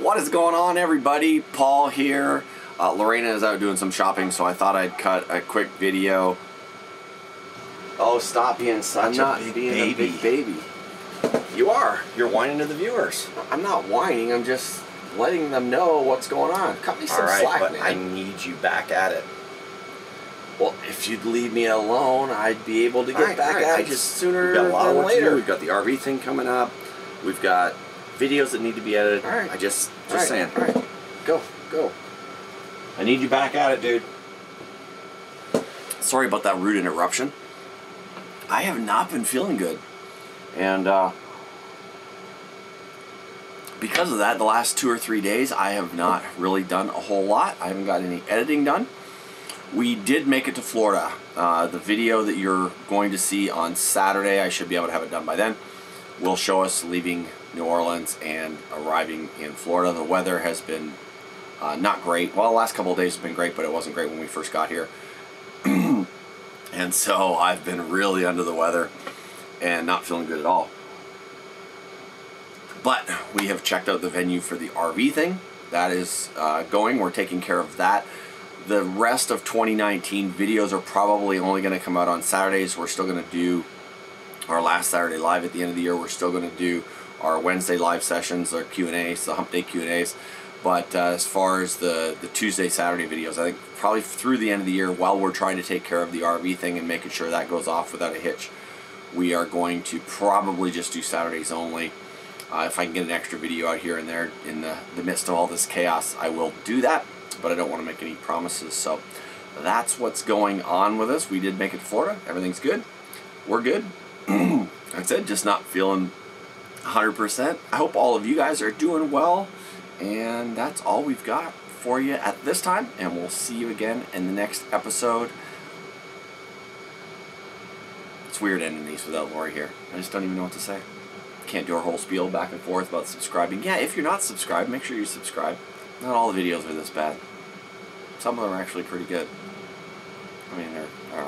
What is going on, everybody? Paul here. Uh, Lorena is out doing some shopping, so I thought I'd cut a quick video. Oh, stop being such I'm a not big being baby. a big baby. You are. You're whining to the viewers. I'm not whining. I'm just letting them know what's going on. Cut me some right, slack, but man. I need you back at it. Well, if you'd leave me alone, I'd be able to get right, back right, at it just- sooner We've got a lot than later. We've got the RV thing coming up. We've got videos that need to be edited. All right. I just, just All right, saying. All right, go, go. I need you back at it, dude. Sorry about that rude interruption. I have not been feeling good. And uh, because of that, the last two or three days, I have not really done a whole lot. I haven't got any editing done. We did make it to Florida. Uh, the video that you're going to see on Saturday, I should be able to have it done by then, will show us leaving New Orleans and arriving in Florida. The weather has been uh, not great. Well, the last couple of days have been great, but it wasn't great when we first got here. and so I've been really under the weather and not feeling good at all. But we have checked out the venue for the RV thing. That is uh, going. We're taking care of that. The rest of 2019 videos are probably only going to come out on Saturdays. We're still going to do our last Saturday live at the end of the year. We're still going to do our Wednesday live sessions, our Q and A's, the Hump Day Q and A's. But uh, as far as the the Tuesday Saturday videos, I think probably through the end of the year, while we're trying to take care of the RV thing and making sure that goes off without a hitch, we are going to probably just do Saturdays only. Uh, if I can get an extra video out here and there in the, the midst of all this chaos, I will do that, but I don't want to make any promises. So that's what's going on with us. We did make it to Florida. Everything's good. We're good. that's said, Just not feeling 100%. I hope all of you guys are doing well. And that's all we've got for you at this time. And we'll see you again in the next episode. It's weird ending these without Lori here. I just don't even know what to say. Can't do our whole spiel back and forth about subscribing. Yeah, if you're not subscribed, make sure you subscribe. Not all the videos are this bad. Some of them are actually pretty good. I mean, they're, they're